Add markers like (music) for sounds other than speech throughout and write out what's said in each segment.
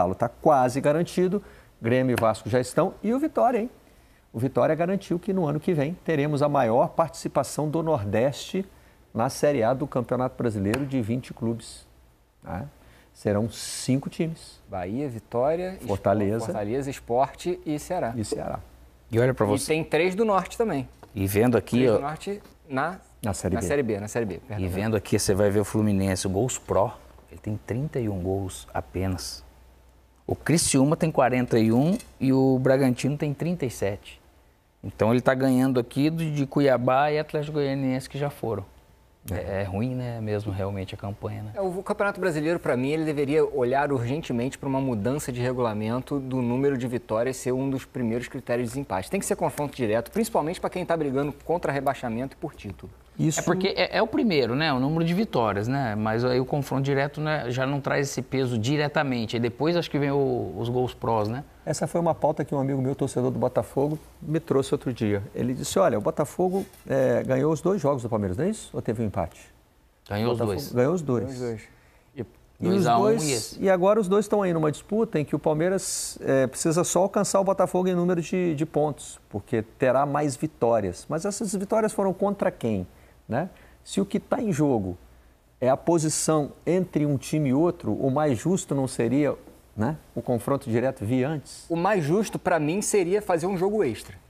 Galo está quase garantido, Grêmio e Vasco já estão, e o Vitória, hein? O Vitória garantiu que no ano que vem teremos a maior participação do Nordeste na Série A do Campeonato Brasileiro de 20 clubes. Né? Serão cinco times. Bahia, Vitória, Fortaleza, Fortaleza, Esporte e Ceará. E Ceará. E olha para você. E tem três do Norte também. E vendo aqui, três ó, do Norte na, na Série na B. Série B, na Série B. E vendo aqui, você vai ver o Fluminense, o Gols Pro, ele tem 31 gols apenas. O Criciúma tem 41 e o Bragantino tem 37. Então ele está ganhando aqui de Cuiabá e Atlético Goianiense que já foram. É, é ruim, né, mesmo realmente a campanha, né? É, o Campeonato Brasileiro, para mim, ele deveria olhar urgentemente para uma mudança de regulamento do número de vitórias ser um dos primeiros critérios de desempate. Tem que ser confronto direto, principalmente para quem está brigando contra rebaixamento e por título. Isso... É porque é, é, o primeiro, né? O número de vitórias, né? Mas aí o confronto direto né, já não traz esse peso diretamente. E depois acho que vem o, os gols prós, né? Essa foi uma pauta que um amigo meu, torcedor do Botafogo, me trouxe outro dia. Ele disse: olha, o Botafogo é, ganhou os dois jogos do Palmeiras, não é isso? Ou teve um empate? Ganhou os dois. Ganhou os dois. Ganhou os dois. E, e, os a dois, um e, esse. e agora os dois estão aí numa disputa em que o Palmeiras é, precisa só alcançar o Botafogo em número de, de pontos, porque terá mais vitórias. Mas essas vitórias foram contra quem? Né? Se o que está em jogo é a posição entre um time e outro, o mais justo não seria né, o confronto direto via antes? O mais justo, para mim, seria fazer um jogo extra.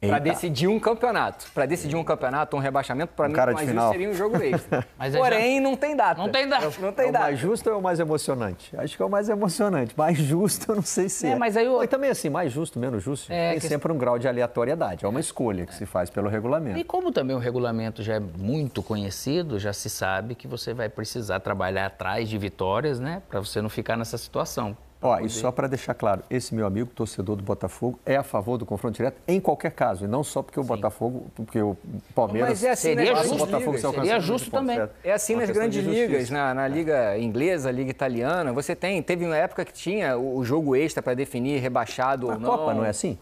Para decidir um campeonato. Para decidir um campeonato, um rebaixamento, para Um mim, cara o de mais justo seria um jogo (laughs) extra. Mas é Porém, não tem data. Não tem data. Não É tem o data. mais justo ou é o mais emocionante? Acho que é o mais emocionante. Mais justo, eu não sei se é. É, mas aí o- Ou, e também assim, mais justo, menos justo, É, tem que- sempre um grau de aleatoriedade. É uma escolha que se faz pelo E regulamento. como também o regulamento já é muito conhecido, já se sabe que você vai precisar trabalhar atrás de vitórias, né? Para você não ficar nessa situação. Ó, e só para deixar claro, esse meu amigo, torcedor do Botafogo, é a favor do confronto direto em qualquer caso, e não só porque o Botafogo, porque o Palmeiras... Mas é assim, Seria justo, As Botafogo ligas. seria o justo também. certo? É assim Uma nas grandes ligas, na, na liga inglesa, liga italiana, você tem, teve uma época que tinha o, o jogo extra para definir rebaixado Na ou não. Copa, não é assim?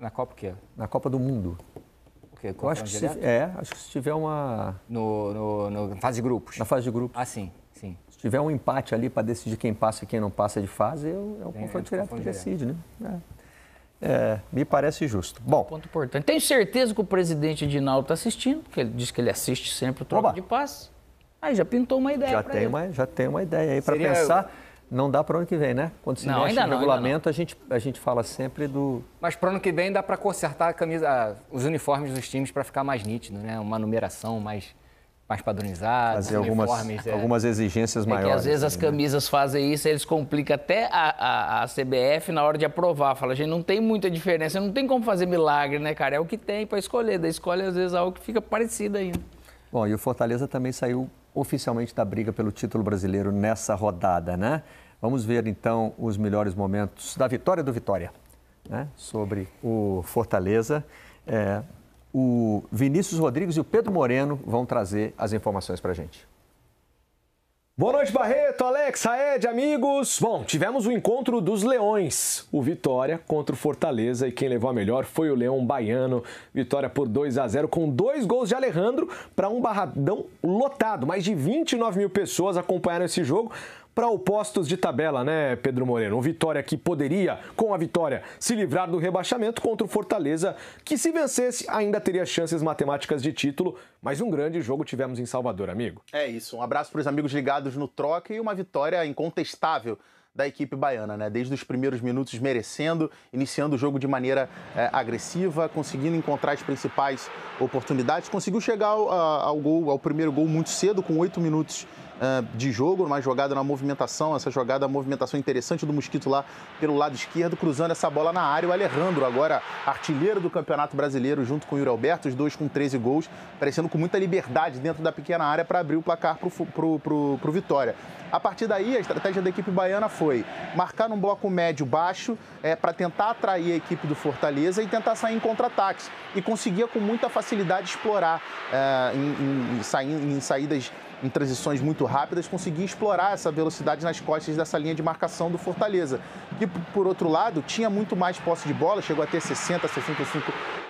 Na Copa o quê? Na Copa do Mundo. O quê? Eu acho que se, é, acho que se tiver uma... No, no, no fase de grupos. Na fase de grupo. Ah, sim, sim. Tiver um empate ali para decidir quem passa e quem não passa de fase, é o, é o Tem- confronto é o direto que decide, né? É. É, me parece justo. Bom, Ponto importante. Tenho certeza que o presidente Dinaldo está assistindo, porque ele diz que ele assiste sempre o troca Oba. de passe. Aí já pintou uma ideia já para tem, ele. uma, já tem uma ideia aí para pensar. Não dá para o ano que vem, né? Quando se Não, mexe no não, regulamento, a gente, a gente fala sempre do... Mas pro ano que vem dá para consertar a camisa, os uniformes dos times para ficar mais nítido, né? Uma numeração mais, mais padronizada. Fazer algumas, é. algumas exigências É maiores. que às vezes as né? camisas fazem isso, eles complicam até a, a, a CBF na hora de aprovar. Fala, gente, não tem muita diferença, não tem como fazer milagre, né, cara? É o que tem para escolher. Daí escolhe às vezes algo que fica parecido ainda. Bom, e o Fortaleza também saiu oficialmente da briga pelo título brasileiro nessa rodada, né? Vamos ver então os melhores momentos da vitória do Vitória, né? Sobre o Fortaleza. É, o Vinícius Rodrigues e o Pedro Moreno vão trazer as informações para a gente. Boa noite, Barreto, Alex, Raed, amigos. Bom, tivemos o encontro dos Leões. O Vitória contra o Fortaleza e quem levou a melhor foi o Leão Baiano. Vitória por 2 a 0 com dois gols de Alejandro para um barradão lotado. Mais de 29 mil pessoas acompanharam esse jogo. Para opostos de tabela, né, Pedro Moreno? Um Vitória que poderia, com a vitória, se livrar do rebaixamento contra o Fortaleza, que se vencesse ainda teria chances matemáticas de título. Mas um grande jogo tivemos em Salvador, amigo. É isso, um abraço para os amigos ligados no Troca e uma vitória incontestável da equipe baiana, né? Desde os primeiros minutos merecendo, iniciando o jogo de maneira é, agressiva, conseguindo encontrar as principais oportunidades, conseguiu chegar ao, ao gol, ao primeiro gol muito cedo, com oito minutos é, de jogo, uma jogada na movimentação, essa jogada, a movimentação interessante do Mosquito lá pelo lado esquerdo, cruzando essa bola na área. O Alejandro, agora artilheiro do Campeonato Brasileiro, junto com o Yuri Alberto, os dois com 13 gols, parecendo com muita liberdade dentro da pequena área para abrir o placar para o Vitória. A partir daí, a estratégia da equipe baiana foi marcar num bloco médio-baixo é, para tentar atrair a equipe do Fortaleza e tentar sair em contra-ataques. E conseguia com muita facilidade explorar é, em, em- em saídas em transições muito rápidas, conseguia explorar essa velocidade nas costas dessa linha de marcação do Fortaleza. Que, por outro lado, tinha muito mais posse de bola, chegou a ter 60%,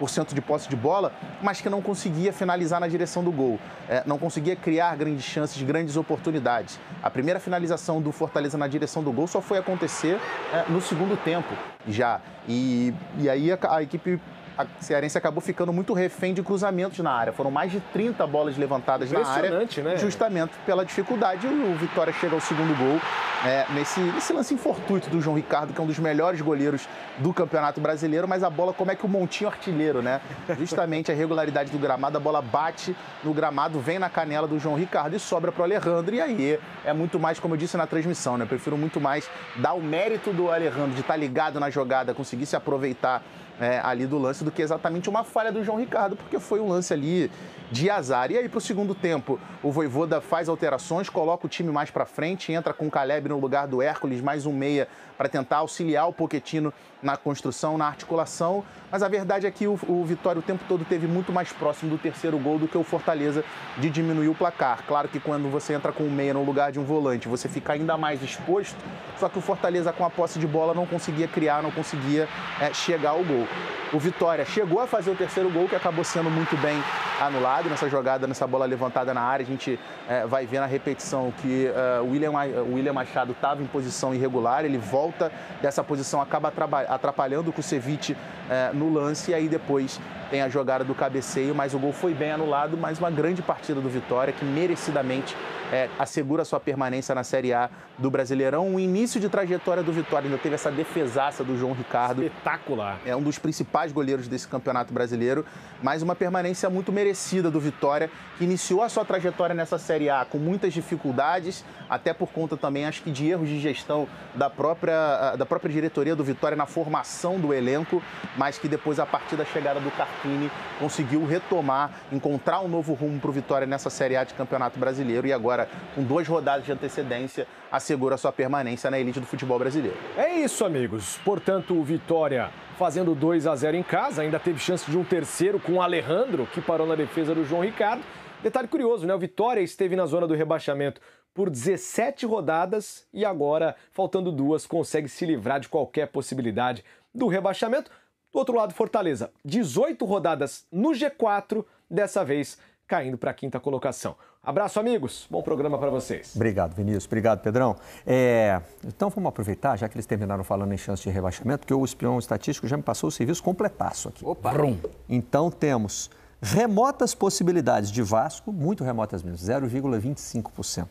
65% de posse de bola, mas que não conseguia finalizar na direção do gol. É, não conseguia criar grandes chances, grandes oportunidades. A primeira finalização do Fortaleza na direção do gol só foi acontecer é, no segundo tempo já. E, e aí a, a equipe a Cearense acabou ficando muito refém de cruzamentos na área. Foram mais de 30 bolas levantadas na área, né? justamente pela dificuldade. O Vitória chega ao segundo gol é, nesse, nesse lance infortuito do João Ricardo, que é um dos melhores goleiros do Campeonato Brasileiro, mas a bola, como é que o montinho artilheiro, né? Justamente a regularidade do gramado, a bola bate no gramado, vem na canela do João Ricardo e sobra para o Alejandro. E aí é muito mais, como eu disse na transmissão, né? Eu prefiro muito mais dar o mérito do Alejandro de estar tá ligado na jogada, conseguir se aproveitar é, ali do lance do que exatamente uma falha do João Ricardo, porque foi um lance ali de azar. E aí, para o segundo tempo, o Voivoda faz alterações, coloca o time mais para frente, entra com o Caleb no lugar do Hércules, mais um meia para tentar auxiliar o Poquetino na construção, na articulação. Mas a verdade é que o, o Vitória o tempo todo teve muito mais próximo do terceiro gol do que o Fortaleza de diminuir o placar. Claro que quando você entra com o meia no lugar de um volante, você fica ainda mais exposto. Só que o Fortaleza, com a posse de bola, não conseguia criar, não conseguia é, chegar ao gol. O Vitória chegou a fazer o terceiro gol, que acabou sendo muito bem anulado. Nessa jogada, nessa bola levantada na área. A gente é, vai ver na repetição que uh, o William, William Machado estava em posição irregular, ele volta dessa posição, acaba atrapalhando o Kusevich é, no lance. E aí depois tem a jogada do cabeceio, mas o gol foi bem anulado, mas uma grande partida do Vitória que merecidamente é, assegura sua permanência na Série A do Brasileirão. O início de trajetória do Vitória ainda teve essa defesaça do João Ricardo. Espetacular. É um dos principais goleiros desse campeonato brasileiro, mas uma permanência muito merecida do Vitória, que iniciou a sua trajetória nessa Série A com muitas dificuldades, até por conta também, acho que, de erros de gestão da própria, da própria diretoria do Vitória na formação do elenco, mas que depois, a partir da chegada do Carpini, conseguiu retomar, encontrar um novo rumo para o Vitória nessa Série A de Campeonato Brasileiro e agora, com duas rodadas de antecedência, assegura sua permanência na elite do futebol brasileiro. É isso, amigos. Portanto, o Vitória fazendo 2 a 0 em casa, ainda teve chance de um terceiro com o Alejandro, que parou na defesa do João Ricardo. Detalhe curioso, né? O Vitória esteve na zona do rebaixamento por 17 rodadas e agora, faltando duas, consegue se livrar de qualquer possibilidade do rebaixamento. Do outro lado, Fortaleza, 18 rodadas no G4, dessa vez caindo para a quinta colocação. Abraço, amigos. Bom programa para vocês. Obrigado, Vinícius. Obrigado, Pedrão. É, então vamos aproveitar, já que eles terminaram falando em chance de rebaixamento, que o espião estatístico já me passou o serviço completaço aqui. Opa! Brum. Então temos remotas possibilidades de Vasco, muito remotas mesmo, 0,25%.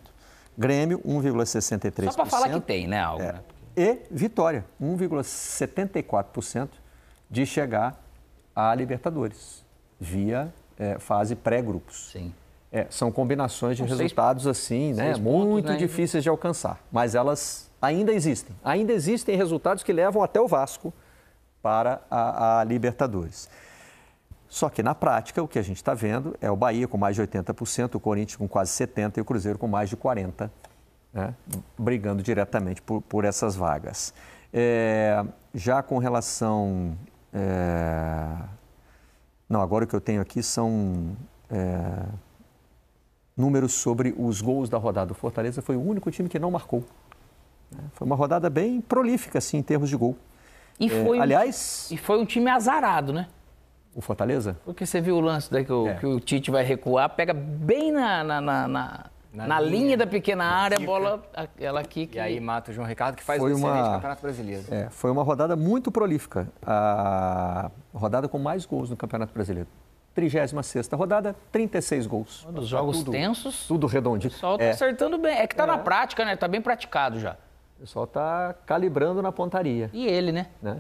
Grêmio, 1,63%. Só para falar que tem, né, algo, é. né? E Vitória, 1,74% de chegar à Libertadores, via é, fase pré-grupos. Sim. É, são combinações de resultados seis, assim, né, muito né? difíceis de alcançar, mas elas ainda existem. Ainda existem resultados que levam até o Vasco para a, a Libertadores. Só que na prática, o que a gente está vendo é o Bahia com mais de 80%, o Corinthians com quase 70% e o Cruzeiro com mais de 40%, né, brigando diretamente por, por essas vagas. É, já com relação. Não, agora o que eu tenho aqui são. É, números sobre os gols da rodada. O Fortaleza foi o único time que não marcou. Né? Foi uma rodada bem prolífica, assim, em termos de gol. E é, foi, aliás... Um, e foi um time azarado, né? O Fortaleza? Porque você viu o lance daí que o, é. que o Tite vai recuar, pega bem na, na, na, na... Na, na linha, linha, da pequena área, a bola, ela aqui. Que... E aí mata o João Ricardo, que faz foi um uma, excelente Campeonato Brasileiro. É, foi uma rodada muito prolífica. A rodada com mais gols no Campeonato Brasileiro. 36 rodada, 36 gols. Dos jogos tudo, tensos. Tudo redondinho. O pessoal tá é. acertando bem. É que tá é. na prática, né? Tá bem praticado já. O pessoal tá calibrando na pontaria. E ele, né? né?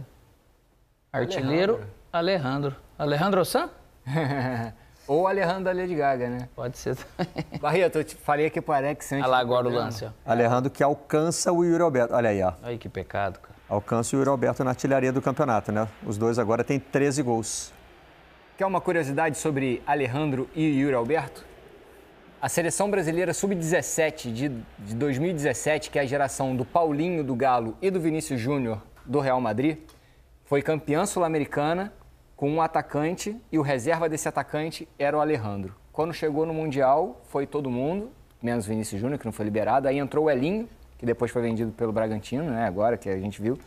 Artilheiro Alejandro. Alejandro San? (laughs) Ou Alejandro da Lady Gaga, né? Pode ser também. Barreto, eu te falei aqui pro Alex antes. Olha lá agora o lance, ó. Alejandro que alcança o Yuri Alberto. Olha aí, ó. Ai, que pecado, cara. Alcança o Yuri Alberto na artilharia do campeonato, né? Os dois agora têm 13 gols. Quer uma curiosidade sobre Alejandro e Yuri Alberto? A seleção brasileira sub-17 de, de 2017, que é a geração do Paulinho do Galo e do Vinícius Júnior do Real Madrid, foi campeã sul-americana com um atacante e o reserva desse atacante era o Alejandro. Quando chegou no Mundial, foi todo mundo, menos Vinícius Júnior, que não foi liberado. Aí entrou o Elinho, que depois foi vendido pelo Bragantino, né? Agora que a gente viu.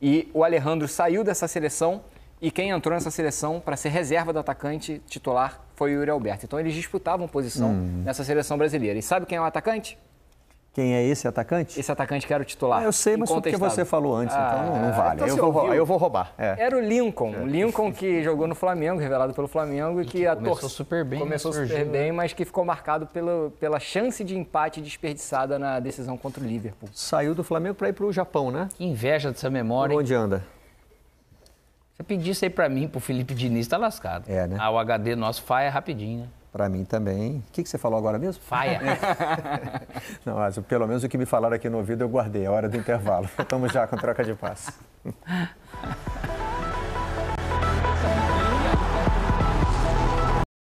E o Alejandro saiu dessa seleção e quem entrou nessa seleção para ser reserva do atacante titular foi o Yuri Alberto. Então eles disputavam posição hum. nessa seleção brasileira. E sabe quem é o atacante? Quem é esse atacante? Esse atacante que era o titular. Ah, eu sei, mas porque você falou antes, ah, então não, não vale. Então eu, vou, eu, vou, roubar. É. Era o Lincoln. O Lincoln que (laughs) jogou no Flamengo, revelado pelo Flamengo, e que, a começou super bem. Começou né? super bem, mas que ficou marcado pelo, pela chance de empate desperdiçada na decisão contra o Liverpool. Saiu do Flamengo para ir para o Japão, né? Que inveja dessa memória. Por onde anda? Você pedisse aí para mim, pro Felipe Diniz, tá lascado. É, né? Ah, o HD nosso faia rapidinho, né? Para mim também. O que, que você falou agora mesmo? Faia. (laughs) Não, mas pelo menos o que me falaram aqui no ouvido eu guardei. É hora do intervalo. Estamos já com troca de passe. (laughs)